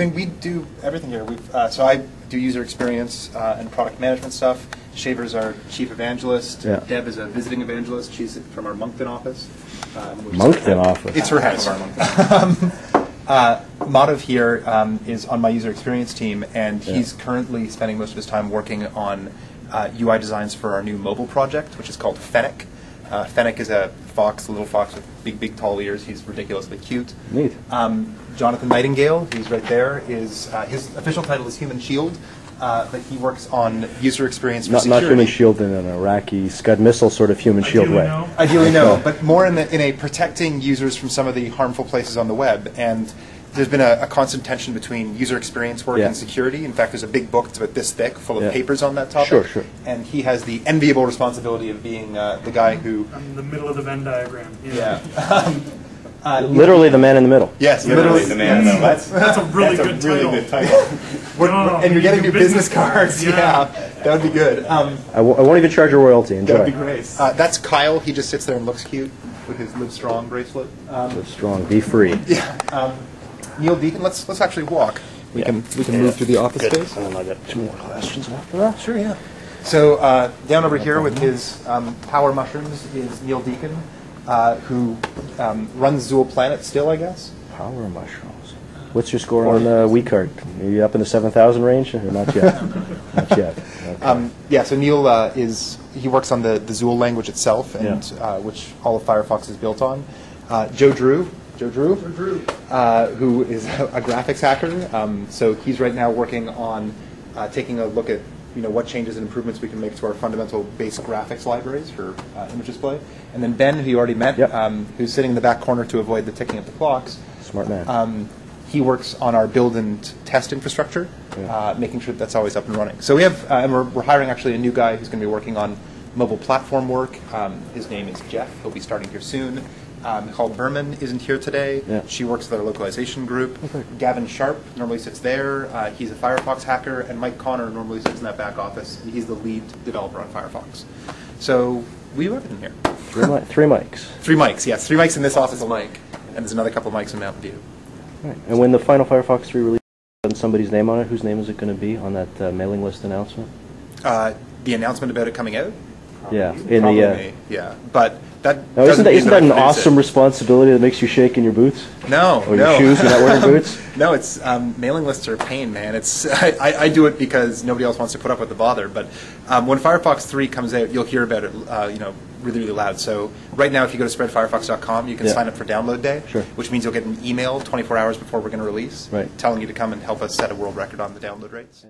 I mean, we do everything here. We've, uh, so I do user experience uh, and product management stuff. Shaver's our chief evangelist. Yeah. Deb is a visiting evangelist. She's from our Moncton office. Um, which is- Moncton office. It's her house. um, uh, Madhav here um, is on my user experience team, and he's currently spending most of his time working on uh, UI designs for our new mobile project, which is called Fennec. Uh, Fennec is a fox, a little fox with big, big, tall ears. He's ridiculously cute. Neat. Um, Jonathan Nightingale, who's right there, is uh, his official title is Human Shield, uh, but he works on user experience for Not, not human shield in an Iraqi Scud missile sort of human shield Ideally, way. no. Ideally, no, but more in, the, in a protecting users from some of the harmful places on the web. And there's been a, a constant tension between user experience work Yeah. and security. In fact, there's a big book that's about this thick, full of Yeah. papers on that topic. Sure, sure. And he has the enviable responsibility of being uh, the guy who, I'm in the middle of the Venn diagram. yeah. Um, uh, Literally the man in the middle. Yes, Literally literally. the man in the middle. That's, That's a really that's good a really title. good title. We're- No, and you're getting your new business business cards. cards, Yeah. yeah. that would be good. Um, I, w- I won't even charge a royalty. Enjoy. that would be great. Uh, that's Kyle. He just sits there and looks cute with his Live Strong bracelet. Um, Live strong, be free. Yeah. Um, Neil Deakin, let's let's actually walk. We can we can move through the office space. And then I got two more questions after that. Sure, yeah. So uh, down over here with his um, power mushrooms is Neil Deakin, uh, who um, runs XULPlanet still, I guess. Power mushrooms. What's your score on the wheat cart? Are you up in the 7,000 range? Or not yet? not yet. Okay. Um, yeah, so Neil uh, is he works on the, the XUL language itself, and Yeah. uh, which all of Firefox is built on. Uh, Joe Drew, Joe Drew, Drew. Uh, who is a graphics hacker. Um, so he's right now working on uh, taking a look at you know what changes and improvements we can make to our fundamental base graphics libraries for uh, image display. And then Ben, who you already met, Yep. um, who's sitting in the back corner to avoid the ticking of the clocks. Smart man. Um, he works on our build and test infrastructure, Yeah. uh, making sure that that's always up and running. So we have, uh, and we're, we're hiring actually a new guy who's going to be working on mobile platform work. Um, his name is Jeff. He'll be starting here soon. Um, Nicole Berman isn't here today. Yeah. She works with our localization group. Gavin Sharp normally sits there. Uh, he's a Firefox hacker, and Mike Connor normally sits in that back office. He's the lead developer on Firefox. So we have everything here. three, mi- three mics. Three mics, yes, three mics in this office alone, and there's another couple mics in Mountain View. Right. And when the final Firefox 3 release somebody's name on it, whose name is it going to be on that uh, mailing list announcement? Uh, the announcement about it coming out. Yeah, in the. Uh, yeah, but that now, doesn't isn't that, mean isn't that I that an produce it. awesome responsibility that makes you shake in your boots? No, Or no. your shoes? You're not wearing boots? no, it's um, mailing lists are a pain, man. It's I, I, I do it because nobody else wants to put up with the bother. But um, when Firefox 3 comes out, you'll hear about it, uh, you know, really, really loud. So right now, if you go to spreadfirefox.com, you can Yeah. sign up for download day, Sure. which means you'll get an email 24 hours before we're going to release, Right. telling you to come and help us set a world record on the download rates.